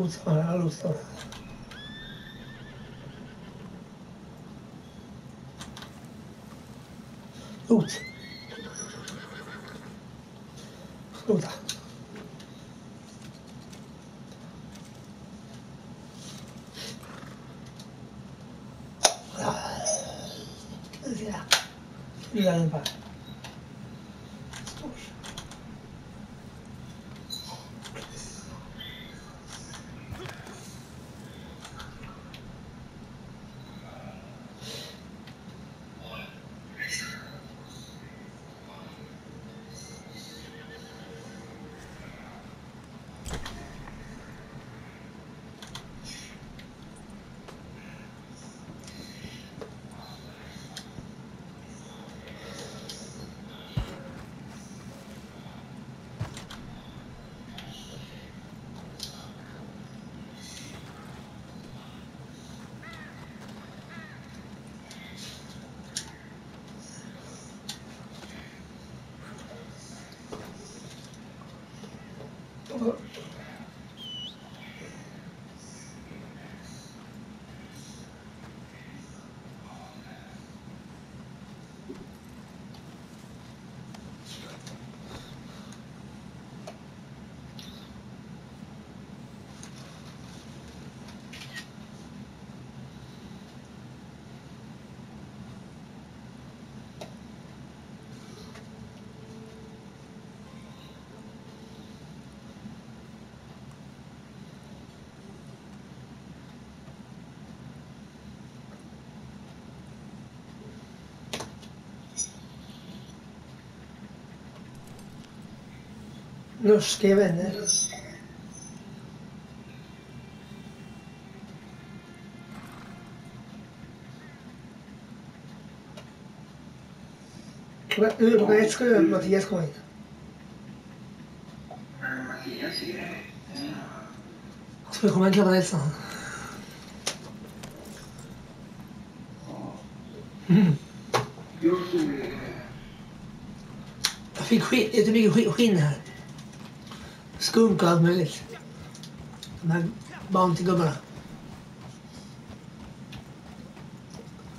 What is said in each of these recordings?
不走了，路走了。路子，路子。啊，这样，这样吧。Norska vänner. Klockan klockan ett ska Mattias komma in. Ska vi komma in klockan ett sa. Mm. Jag fick jättemycket skinn här. Skunk och allt möjligt. De här Bounty-gubbarna.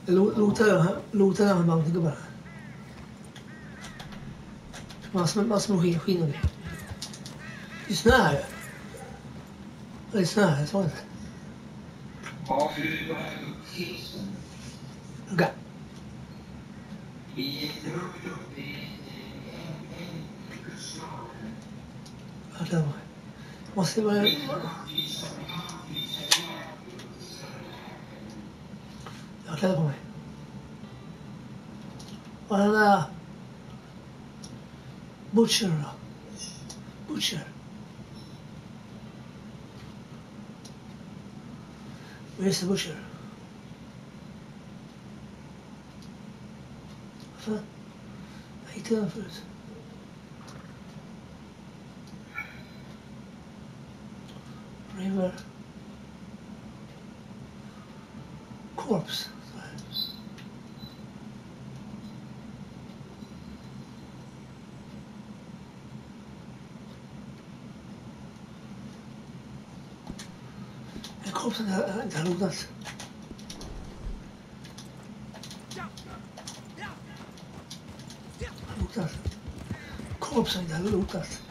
Jag Lotade de här- lotade de här Bounty-gubbarna. Massor med, massor med skinn, och grejer. Det är snö här. Det är snö här, såg det. c'est vrai. Butcher. Butcher. Oui, c'est Butcher. Enfin, il était un. corpse. The corpse da, da Lunas. that. Corpse da Lutas.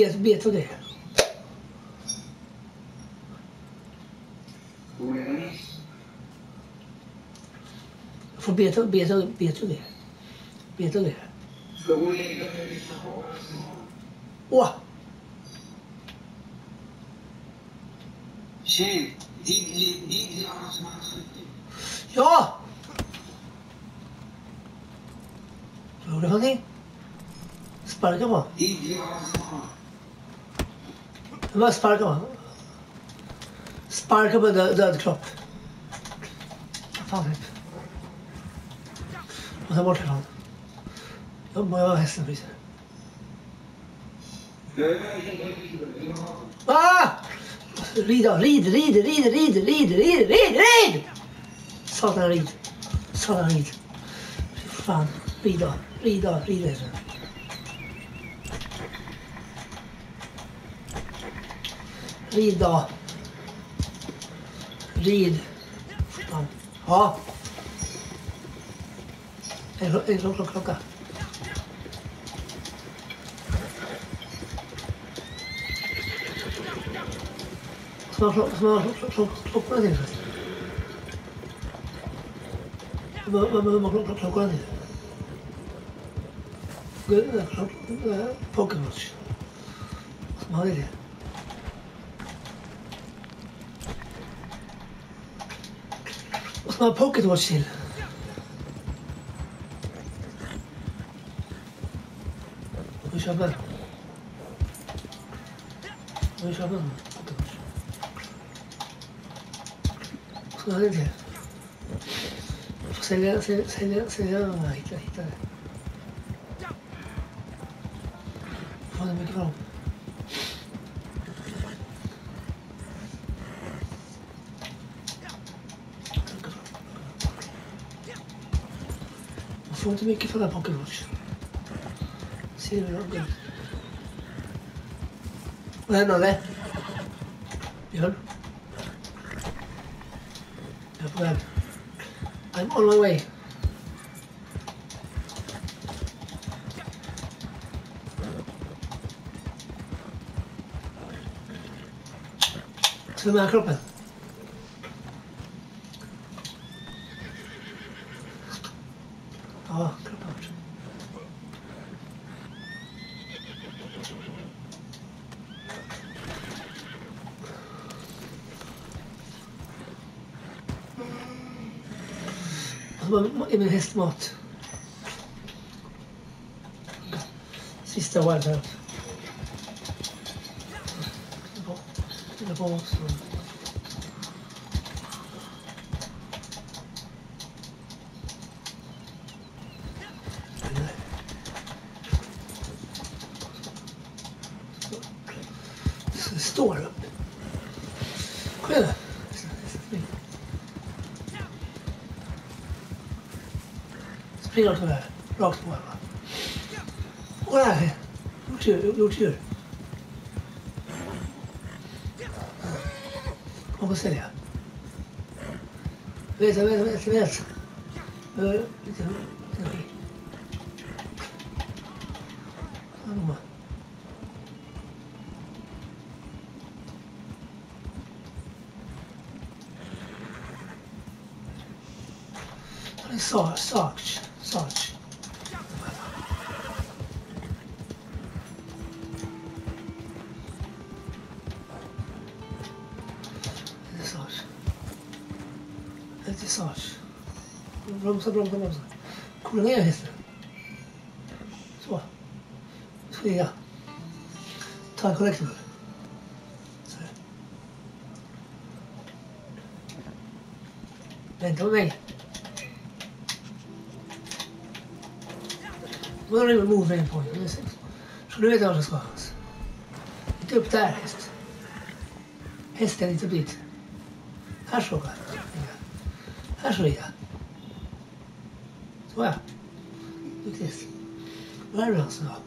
Jag får vad beta det. Jag får beta, beta, beta det. Beta det. Åh! Tjej, din, din, din. Ja! Vad gjorde han det? Sparka på det var arrangemang. Vad sparka på Sparka död, död kropp. Fan typ. Och sen bort härifrån. Då må jag ha hästen fryser. Ah! Rid då, rid, rid, rid, rid, rid, rid, rid, rid! Satan rid. Satan rid. Fy fan. Rid då, rid då, rid alltså. Rid då. Rid. Ja. En klocka, klocka. Snart slocknar det kanske. Vad behöver klockan till? Pokémon. Som det. My a pocket watch still. Oj jävlar. Oj jävlar. Ska det inte? Får sälja, sälja, sälja, sälja de här. to make it for my pocket watch. See, we're not going. Where, no, there. I'm on my way. To my acrobat. in en hästmat. Sista varvet. Titta på. 老头子老头子过来有这有有这我不是的没事没事没事没事呃那个 검사 그런 거면서 굴러내야 했어요. 좋아. 소리야. 다 그렇게 말. Vänta Då är det mordvägen på mig. Så nu vet jag var jag ska. Inte upp där häst. Hästen inte dit. Här såg jag. Här såg jag. Well, look at this. Where else now?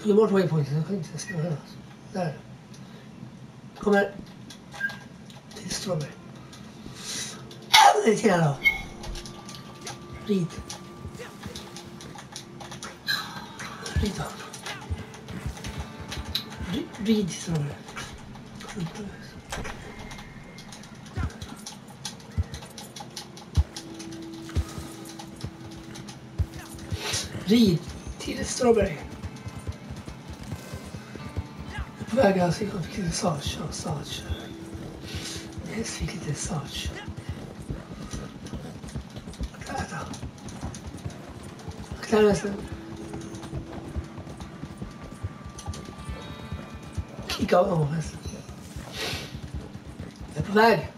So the motorway point is going to this Where else. There. Come out. This strawberry. It's yellow. Read. Read on. Read, read strawberry. Rid till strawberry. På väg alltså, jag fick lite sage. Ja, sage. Jag fick lite sage. Där då. Klar nästan. Kika av dem hästen. Jag är på väg.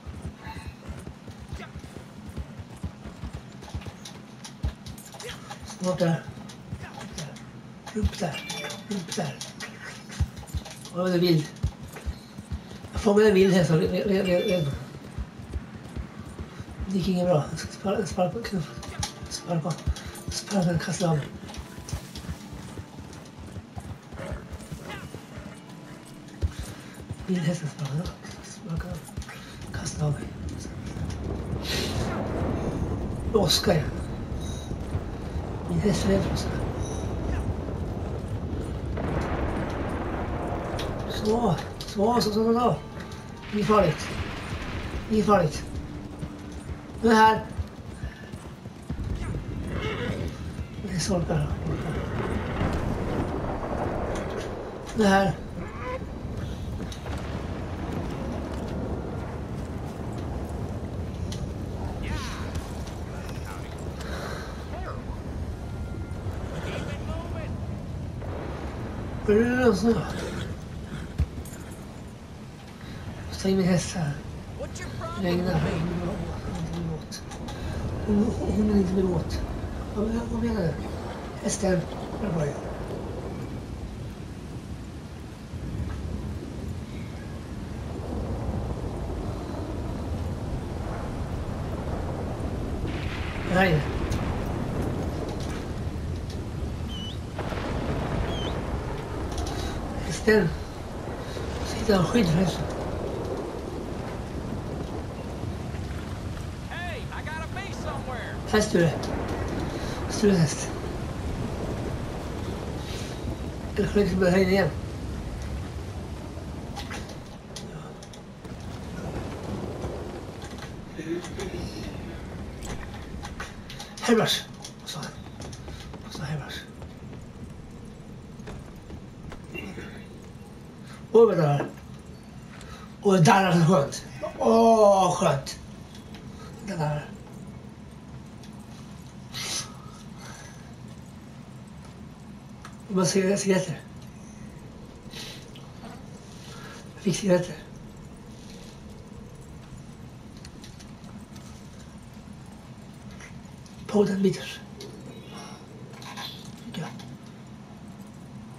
Snart där. Upp där. Upp där. Jag är vild. Jag fångade en vild häst redan. Det gick inget bra. Jag ska sparka, sparka på knuff. Sparka. Sparka, kasta av mig. Vildhästen sparkade. Sparka. Kasta av mig. åskar ju. Min häst är rädd för åska. so, so, so, so, so. You for it. You for it. Go ahead. This one better. Go ahead. But it is. Uh, så? Ta in min häst här. What's your problem? Regnar. Hon vill åt. Hon, hon vill inte bli åt. Vad, vad menar du? Hästen. Jag. Här inne. Hästen. Sitter och skydd för hästen. فاستلهت استلهت الخليج البحرينية حبش صح صح حبش وبدأ ودعنا الهند أوه خلت Fuma sigarası getir. Bir sigarası. Powder bitir. Gidiyor.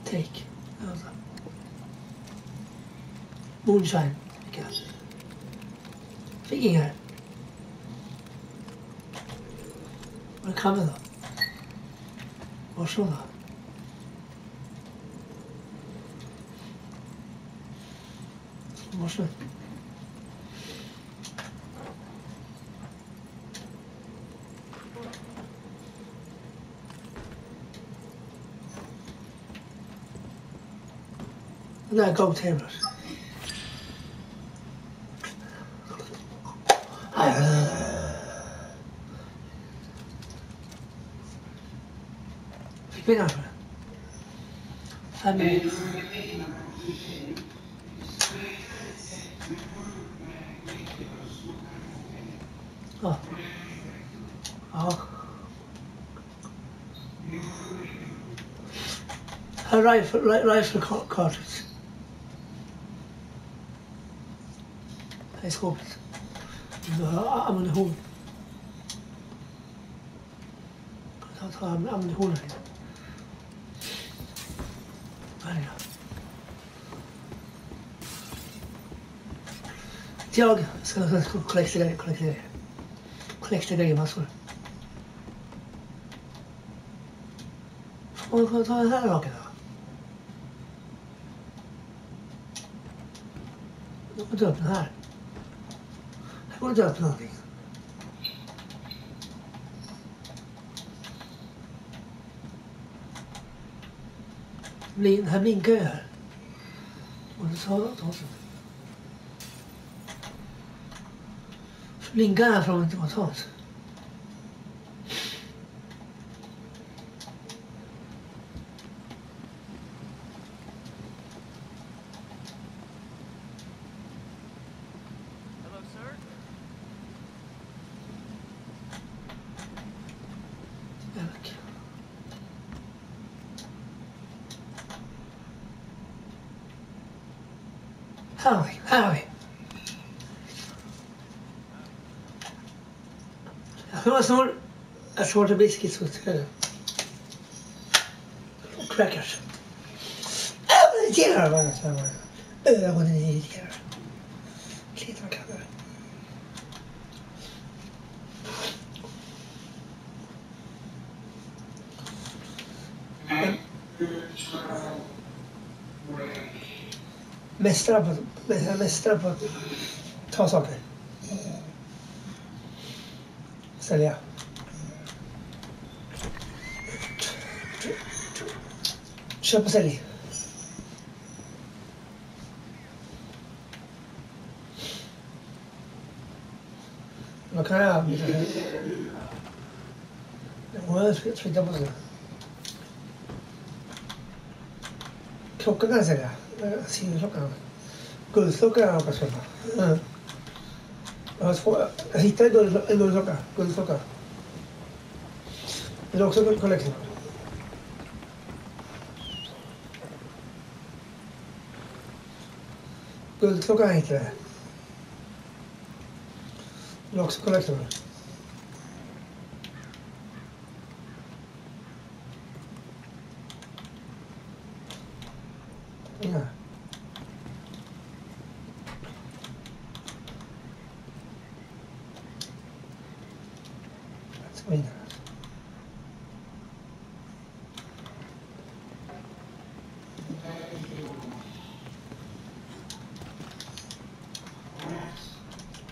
Take. Moonshine. Peki yani. Bana kamera. We gotta go, Taylor. Uh. Pick up. I mean. Oh. Oh. Her rifle, rifle cartridge. Skåpet. Du behöver ammunition. Jag ta ammunitionen här Jag ska kollektera kollekta grejer, kollekta grejer. Kollekta grejer massor. Får man ta den här raken då? Jag まずはつなでいく。拧还拧盖儿，我的操作是拧盖儿什么怎么操作？Holy moly. I are you biscuits with uh, crackers. Oh, I want a dinner. I want to oh, eat dinner. Mästare på, mästare på att ta saker. Sälja. Köp och sälj. Vad kan jag använda? Jag ska flytta på sig. Klockan kan jag sälja. Assim, não jogava. Gozoka apaixona. Así está el Gozoka, Gozoka. El Gozoka Collection. Gozoka Hitler. Gozoka Collection.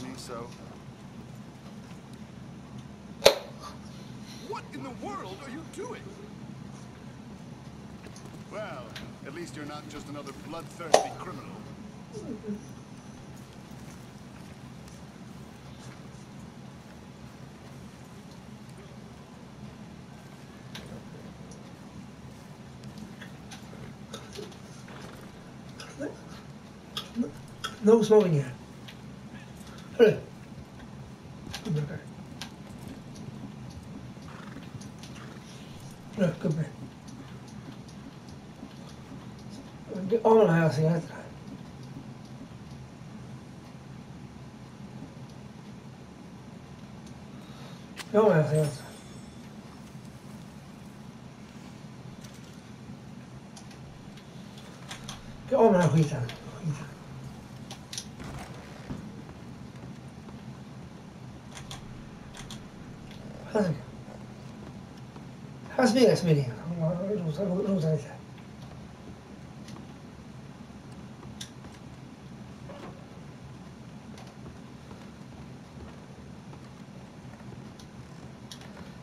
you me so? What in the world are you doing? Well, at least you're not just another bloodthirsty criminal. No smoking here.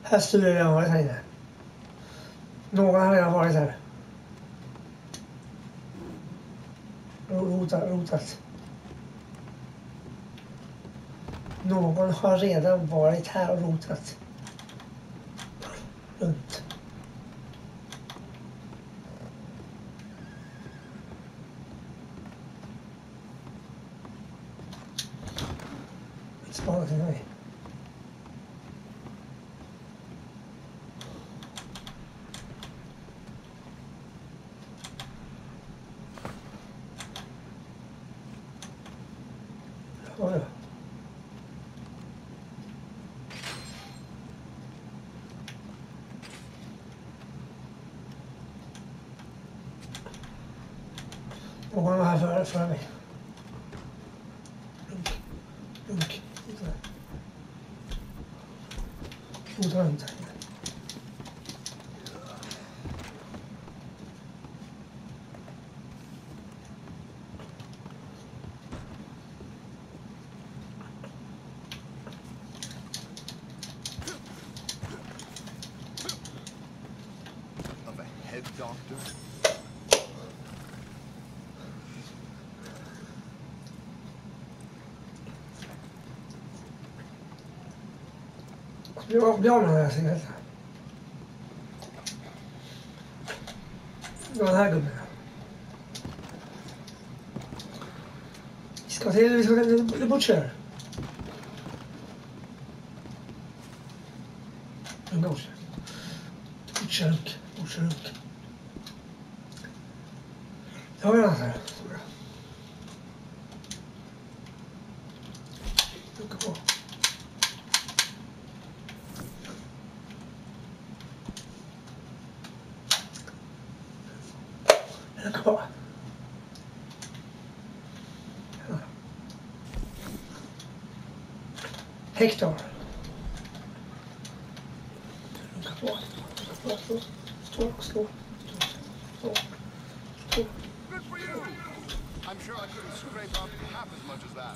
Här skulle jag ha varit här inne. Någon har redan varit här. Rotat, rotat. Någon har redan varit här och rotat. Funny. Bli av bli av med den här cigaretten. Det var den här gubben. Vi ska till, vi ska till The Butcher. Butcher. Butcherunk. Butcherunk. Det stå. Good for you! I'm sure I couldn't scrape up half as much as that.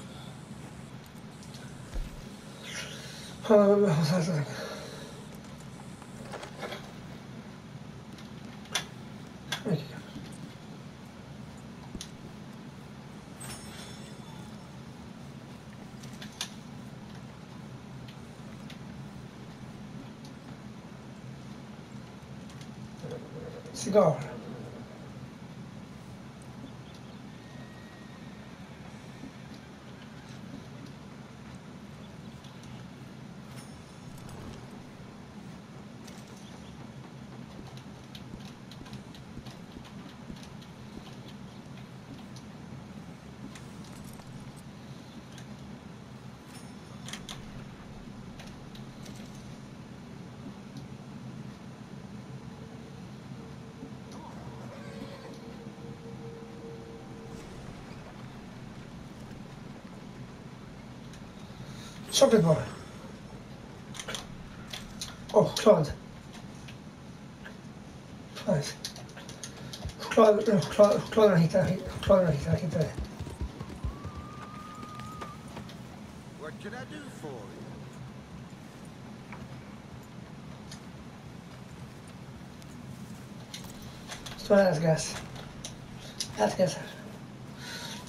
go. Chocolate bar. Oh, Claude. Nice. Claude, no, Claude, Claude agita, Claude agita, agita. What can I do for you? Todas las gas. Las gasas.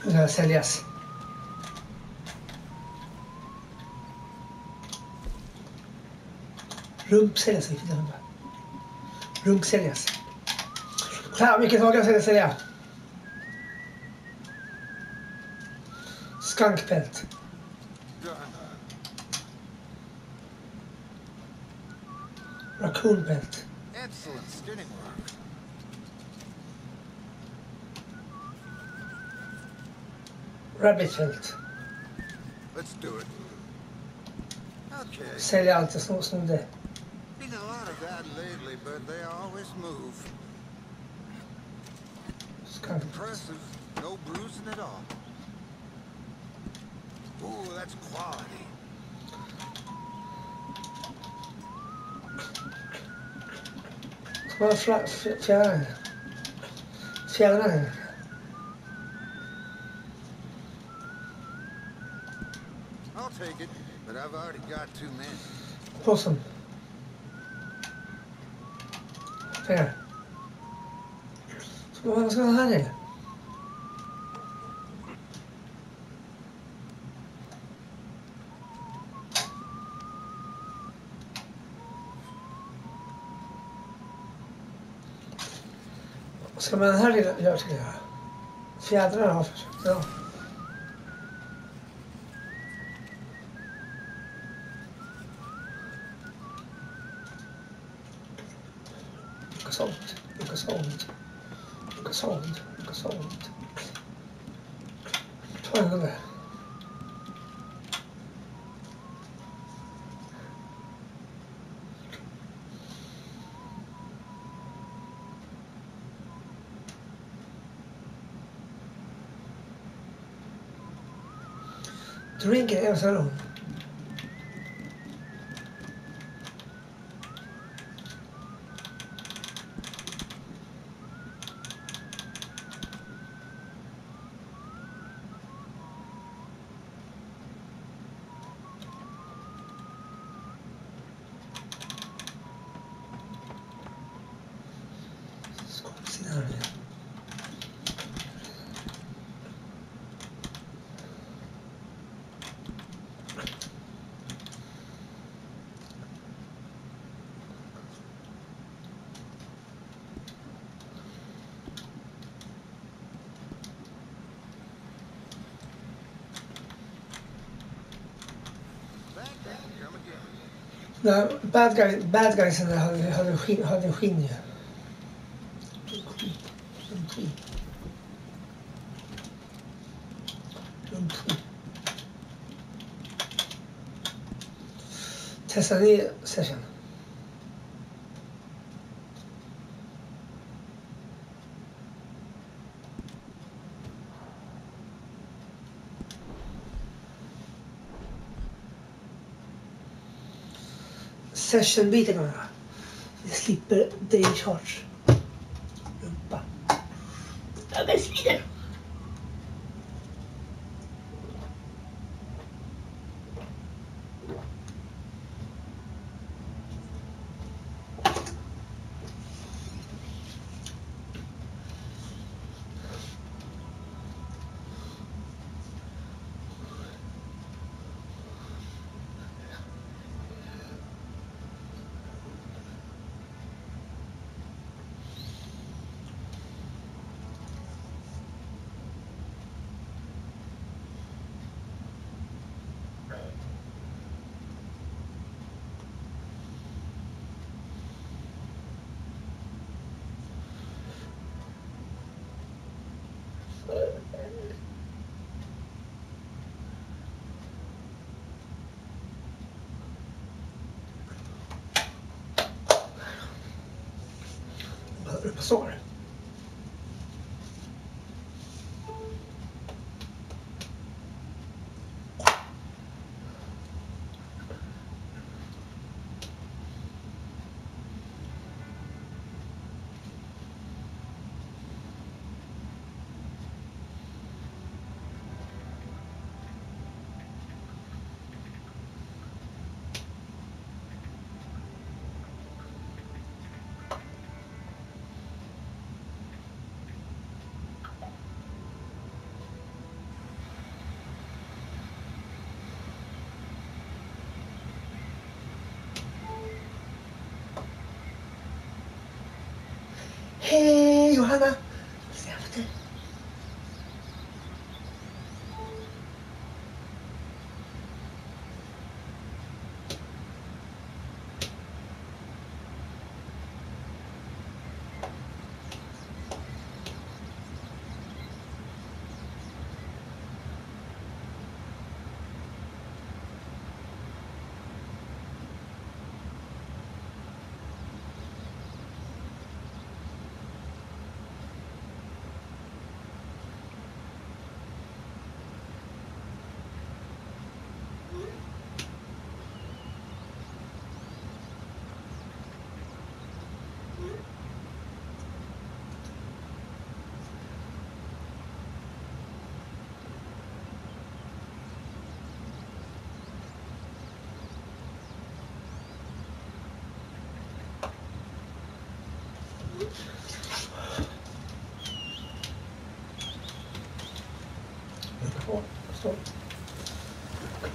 Las alias. Rump säljas i 400. Runk säljas. Här, vilket var kan jag sälja? Skunkpelt. Done. Raccoonpelt. Excellent skinning work. Rabbitpelt. Let's do it. Okay. Sälja allt jag snodde. Lately, but they always move. Skunk. Impressive. No bruising at all. Ooh, that's quality. Ska man ha fla- f- fjädrar? Fjädrar? I'll take it, but I've already got too many. 그래. 소방서하니 설만할 일이 없어요. 제 아들은 없었어요. sold, sold. Tövbe. Drink it in a. när bad, guy, bad guysen där hade, hade, skin, hade skinn ju. En skinn. Session? Session-biten kan man. Vi slipper day charge. Rumpa. Ja, men svider! Vad står det?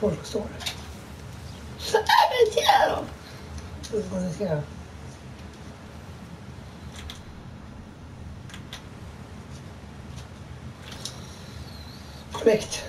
Kvar står. Men titta då! Det får ni se. Korrekt.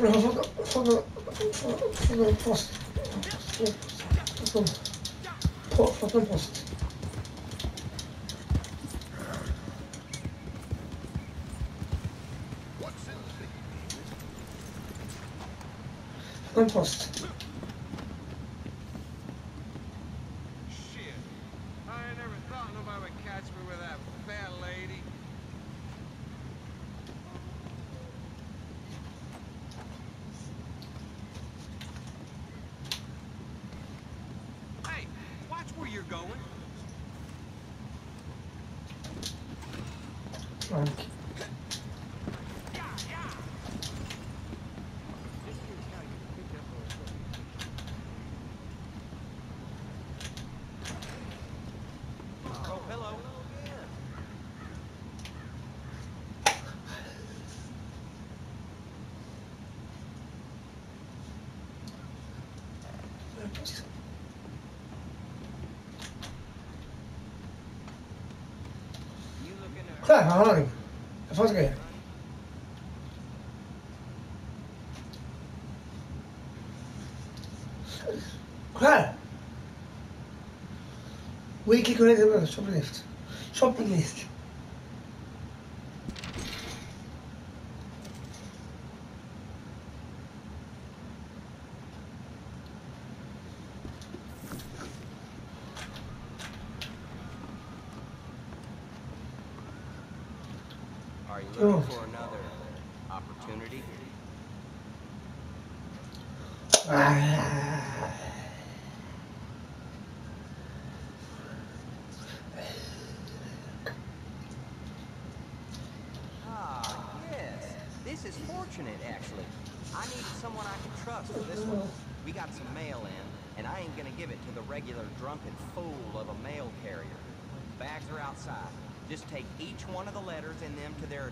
Abraham from the, from the, from the, from the post. From, from, from the post. From the post. Shit. I never thought nobody would catch me with that fat leg. Tá, Rony. Eu faço o quê? Claro. Wiki conecta shopping list. Shopping list.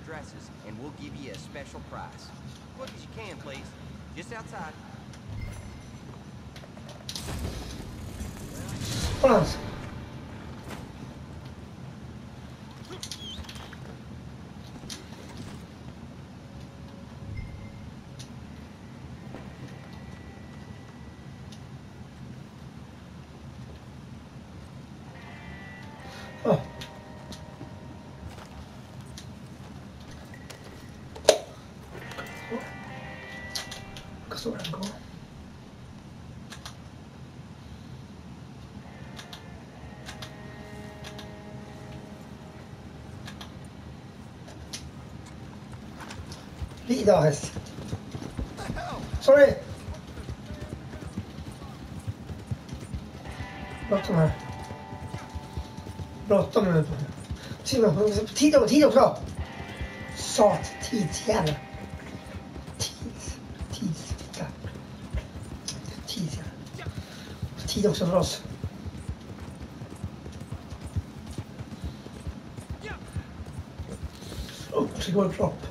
Addresses, and we'll give you a special price. Quick as you can, please. Just outside. Hans. Lida. Sorry. Bråttom här. Bråttom nu. Tid och tid också, tid också. Sat, tidsjävel. Tids, tids, titta. Tidsjävel. Tid också för oss. Upp till vår kropp.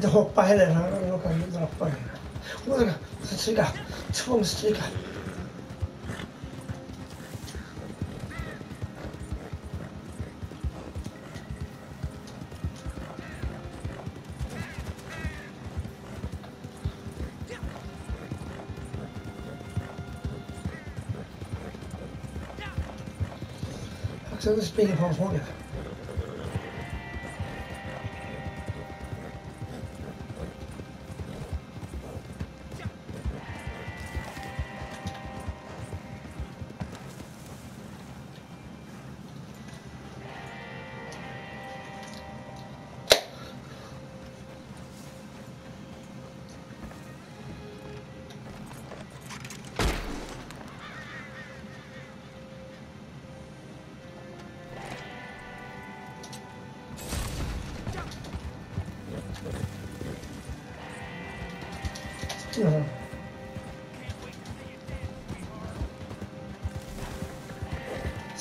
inte hoppa heller. Han råkade droppa den. Åh, stryka! Tvångsstryka! Så nu springer på honom.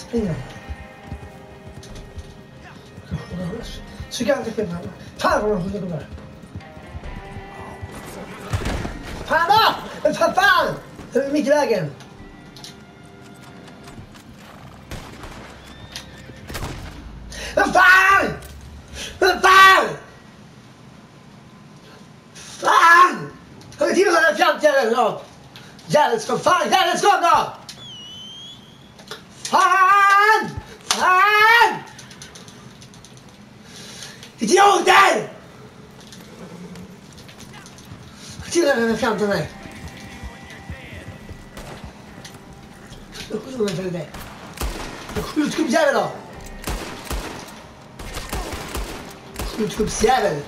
Springa. Tryck aldrig på den. Fan vad de skjuter gubbar. Fan då! Men Fan! fan! Jag är mitt i vägen. Je out the way. Look who's going through there. Look who's comes out of Who's comes out of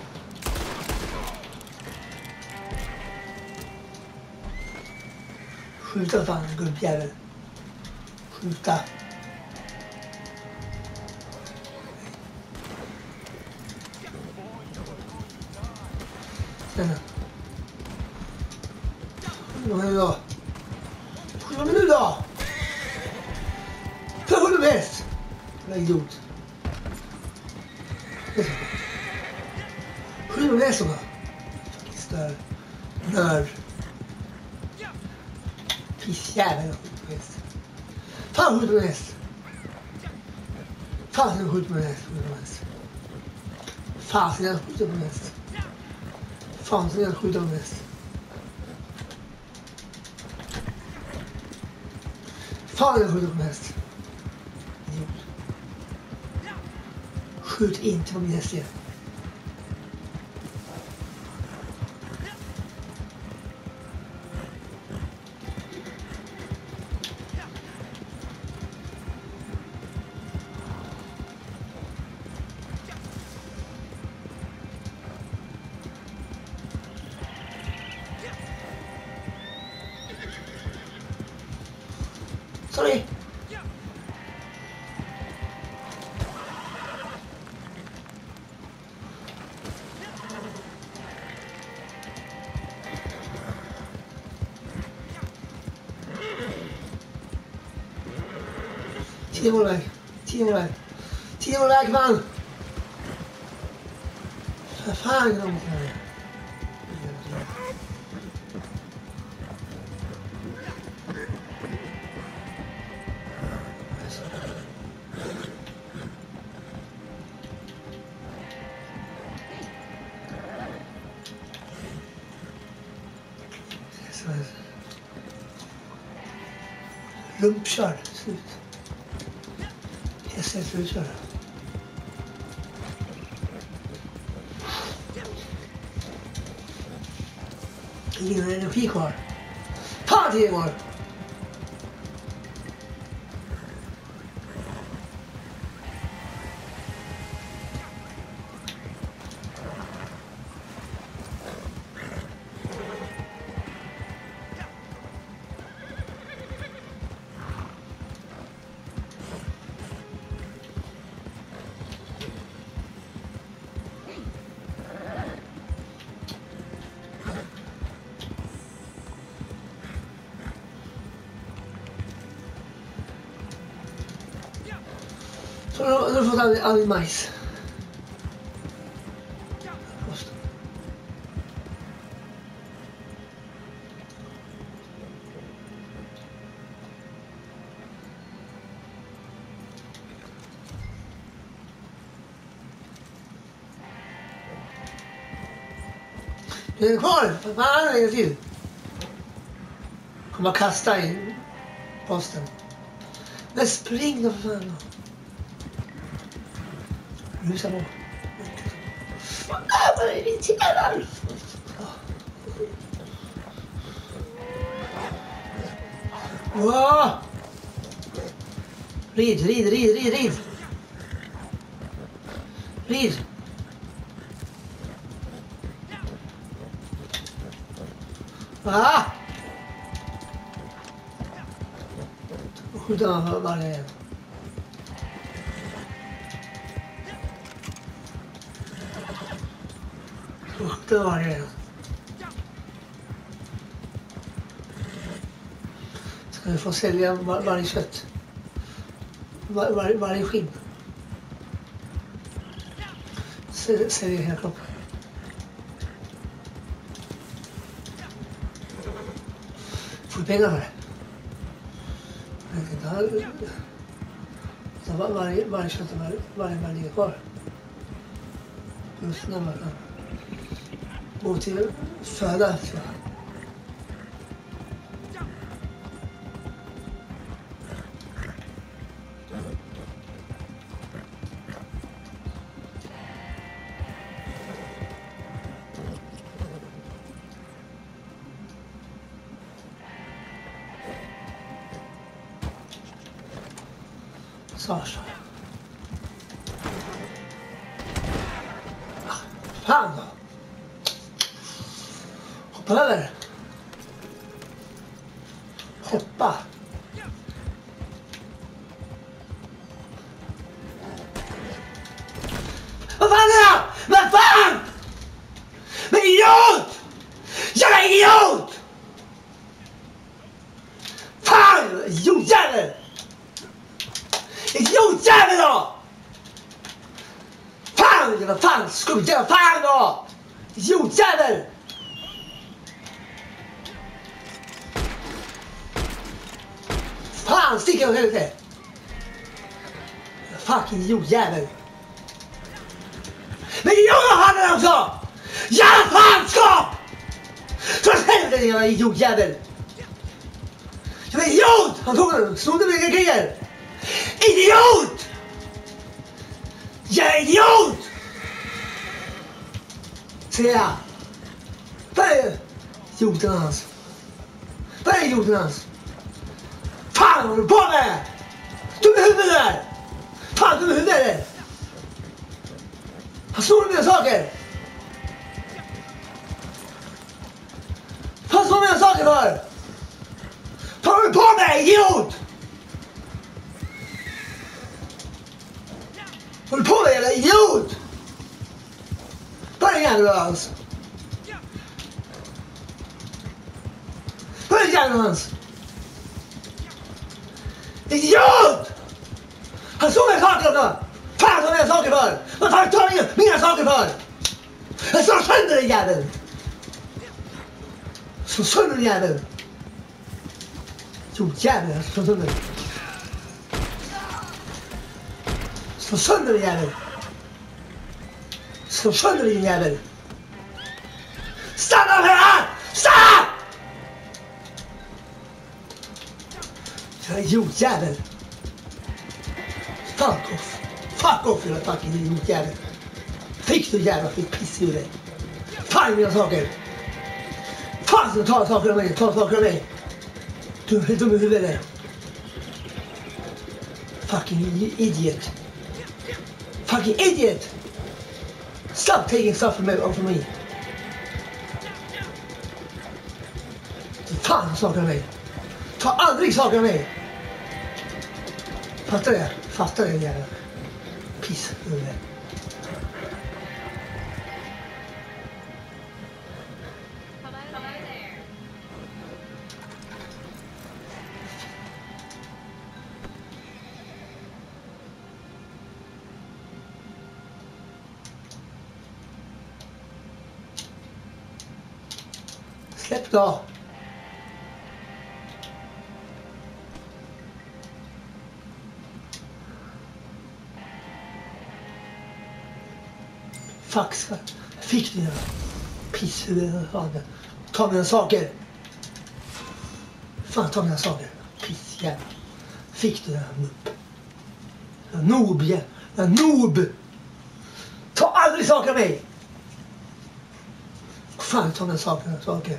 Şurada falan görüp yerler. Şurada. Sana. Uh, who's the wrestler? It's the nerd. He's seven. Tell the rest. Tell the rest. Who's the rest? Fasten the rest. Fasten the rest. Fasten the rest. skjut in this year Teamwork. Teamwork. Teamwork, man. För fan, de kan Lumpshire. 真事儿。啊你以为那屁股啊大铁 jogar animais. mais. Gosto. Du är kvar! Vad är det till? Kommer kasta spring då för! Nu zijn we op. Wow. Reed, reed, reed, reed, reed. Reed. Ah! Goed dan, eh, maar en. Skjuta. Ska vi få sälja var, varje kött. Var, var, varje skinn. Sälja hela kroppen. Får du pengar för det? Jag var, varje, varje kött och varje, varje ligger kvar. Just när man kan بوتيل فهذا jävel! idiotjävel! Men jag har den också! Jävla fanskap! För helvete jävla idiotjävel! Jag är idiot! Han tog den, snodde mina grejer! Idiot! Jag är idiot! Säger jag. Vad är idioten hans? Vad är idioten hans? Fan håller du på med? Dum i huvudet! Fan dum i huvudet är det! Han snor mina saker! Vad snor mina saker för? Vad håller du på med idiot? Vad håller du på med jävla idiot? Vad är det jävla hans? Vad är det jävla hans? Idiot! 他兄弟杀给他，他兄弟杀给他，那他家里你也杀给他，那他孙子的家的，是孙子家的，就家的，是孙子，是孙子家的，是孙子家的，上他们啊！上！他有钱的。Fuck off! Fuck off era fucking idiotjävel! Fick du jävla fick piss i dig? Fan mina saker! Fan så ta saker av mig! Ta saker av mig! Du är dum i huvudet! Fucking idiot! Fucking idiot! Stop taking stuff from me, from me. Fan saker av mig. Ta aldrig saker av mig. Fattar det? faster than the other piece in there. Faxa. fick dina pisshuvuden. Ta mina saker. Fan, ta mina saker. Pissjävel. Fick du den här mupp? Den noob, den. Ta aldrig saker av mig. Fan, ta mina saker. saker.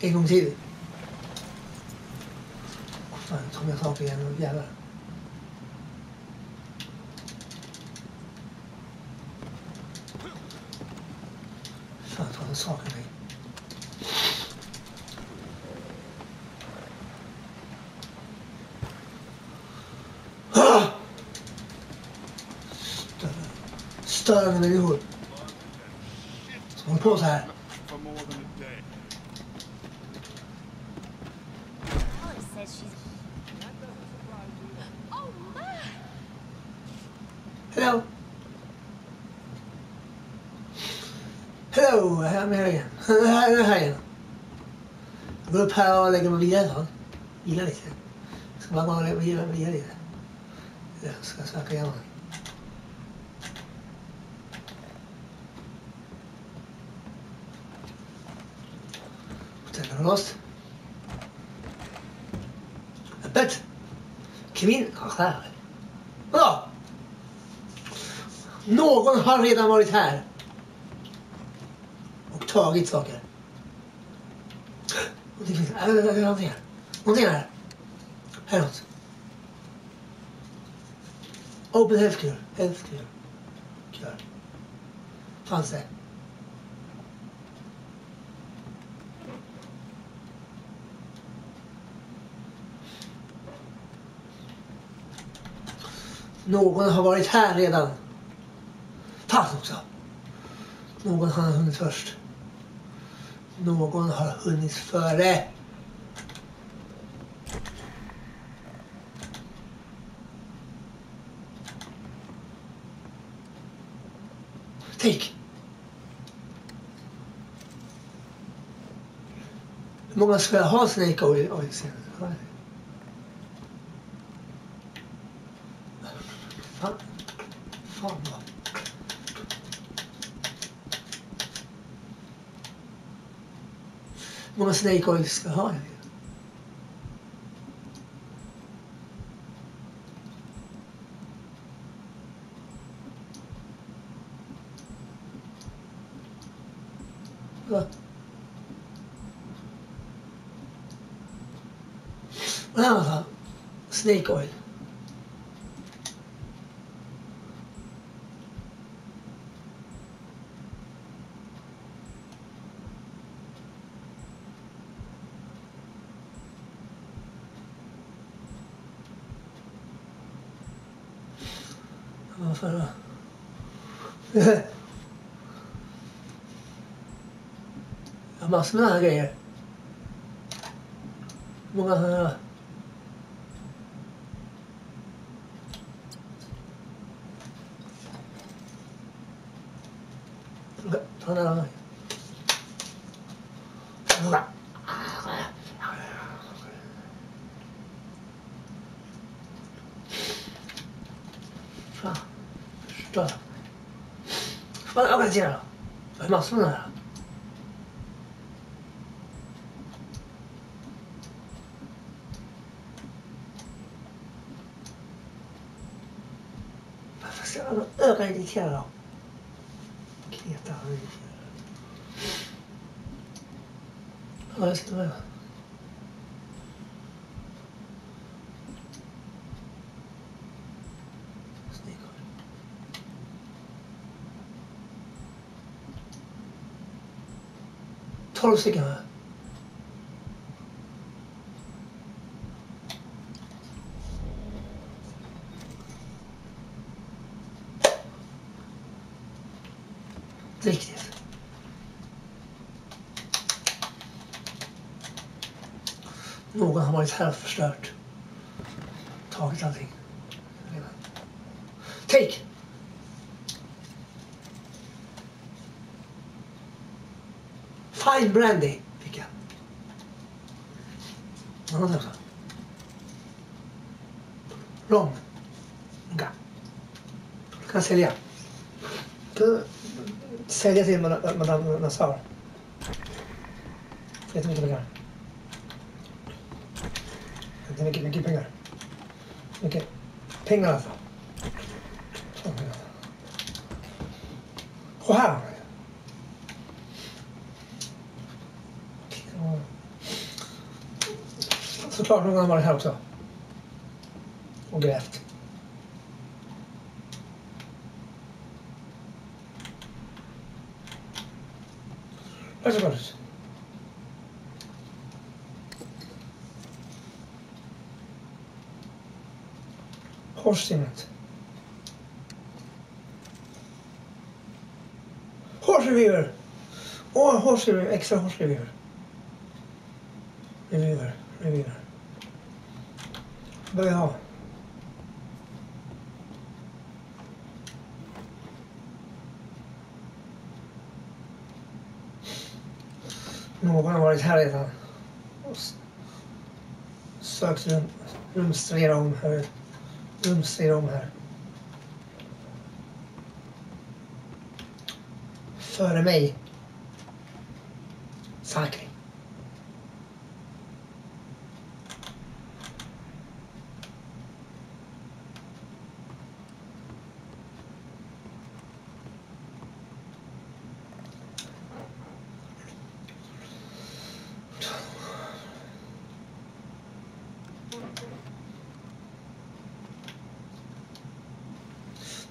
En gång till. Fan, ta mina saker igen. Jävlar. Saucony. Stör över när vi går. Så hon på. Här och lägger mig och vilar ett lite. Jag ska bara gå och vila, vila lite. Ska söka igenom den. Tänder och låst. Öppet. Kvinn... Här. Vadå? Någon har redan varit här. Och tagit saker. Och det finns äh, någonting här. Någonting här. Här är. Open healthcare. Healthcare. Care. Fanns det. Någon har varit här redan. Fan också. Någon har hunnit först. Någon har hunnit före. take. Många svär har Snake Oil, oil senare. Fan, fan. Många Snake Oil ska ha det. Snake Oil. Många sådana här. が、離らな那。うん。あ、はい。はい。はい。あ。ちょっと待って。まだ赤字消。weiß nicht mehr. Tolv stycken här. Varit självförstört. förstört. Tagit allting. Take! Fine brandy fick jag. Vad också? Rom. Nunca. Du kan sälja. Du sälja till Madame Madame Nassar. Jättemycket pengar. Jättemycket mycket pengar. Mycket pengar alltså. Så, pengar. Såklart någon har varit här också. Och grävt. Varsågod. Hårsinnet. Hårsreviver! Åh, oh, hårsreviver. Extra hårsreviver. Reviver, reviver. Vad vill ha? Någon har varit här redan. Sökt rum, rumstrera om här. Rumstrera om här. Före mig. Sakri.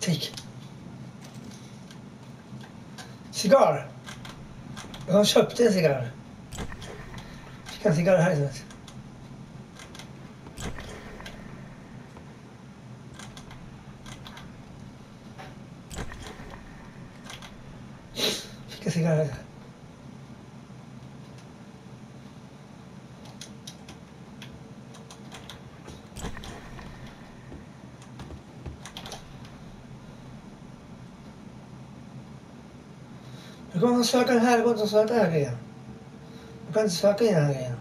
Take. Cigarr. Jag köpte en cigarr. Fick en cigarr här istället. Everyone's fucking high, everyone's fucking out here. Everyone's fucking out here.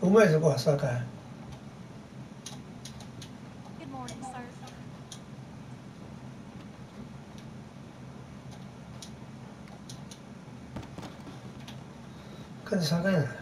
Who made the boss fuck out? Good morning, sir. Fucking fucking out.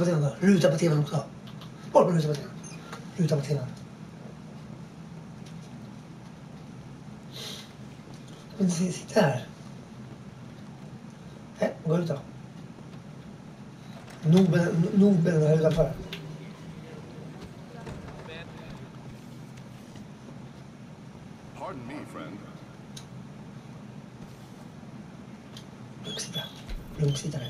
på tvn, ruta på tvn också. Bort med ruta på tvn. Ruta på tvn. Men sitta här. Nej, gå ut då. Nobel, Nobel är utanför. Pardon me, friend. Lugnt sitta. Lugnt sitta nu.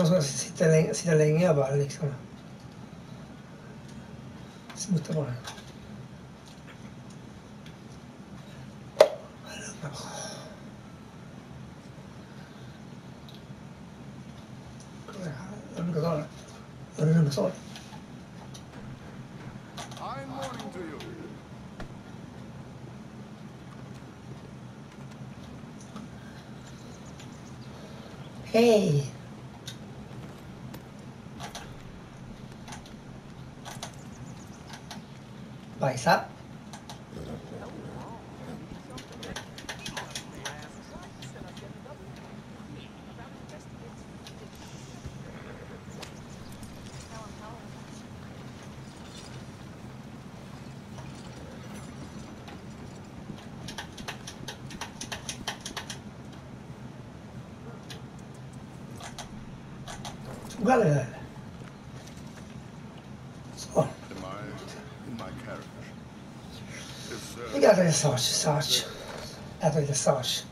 Man ska sitta länge, sitta länge bara liksom smutta bara. to search, search. That way to search.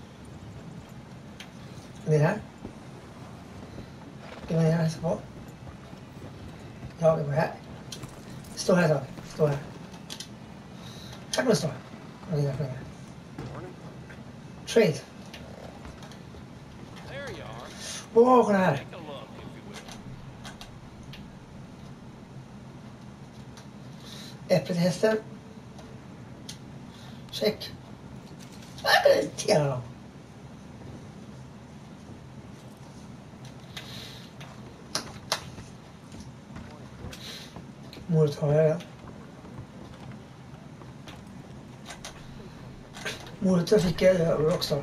Mira. ¿Qué me llamas vos? Yo, ¿qué me llamas? Stå här, David. Stå här. Här kommer stå. that dina pengar. Trade. Åh, oh, kolla här! Äpplet hästen. شك ما انت يا رب موت هاي مرتفكة الأقصر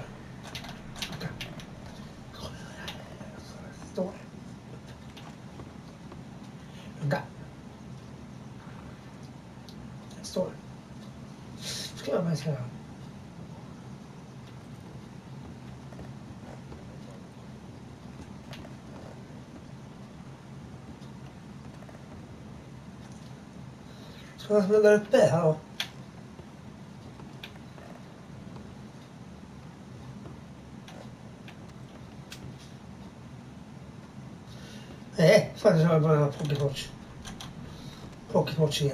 Sono andato dal perro. Eh, fate solo la propria voce. Pochi porcini.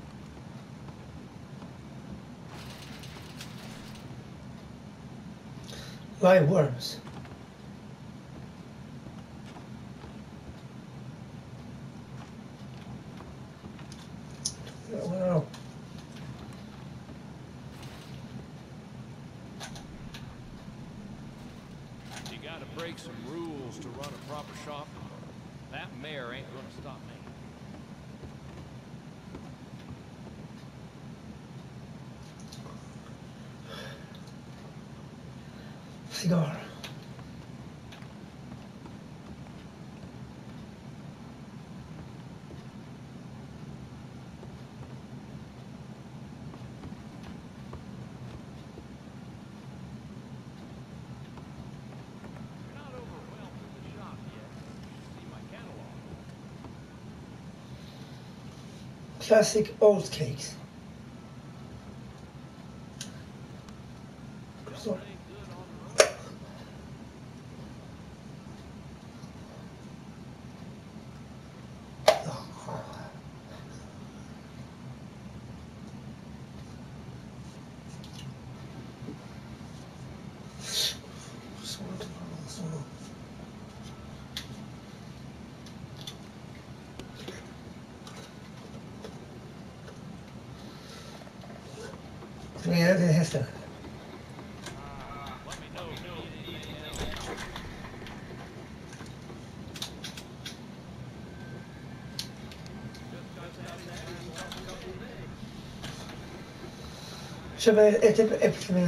by worms. classic old cakes. Şöyle etip epikmeyi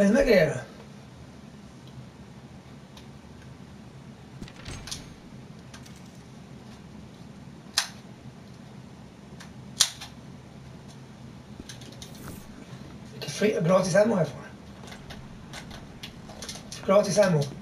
Mas na guerra. Gratis ammo herfra. Gratis ammo.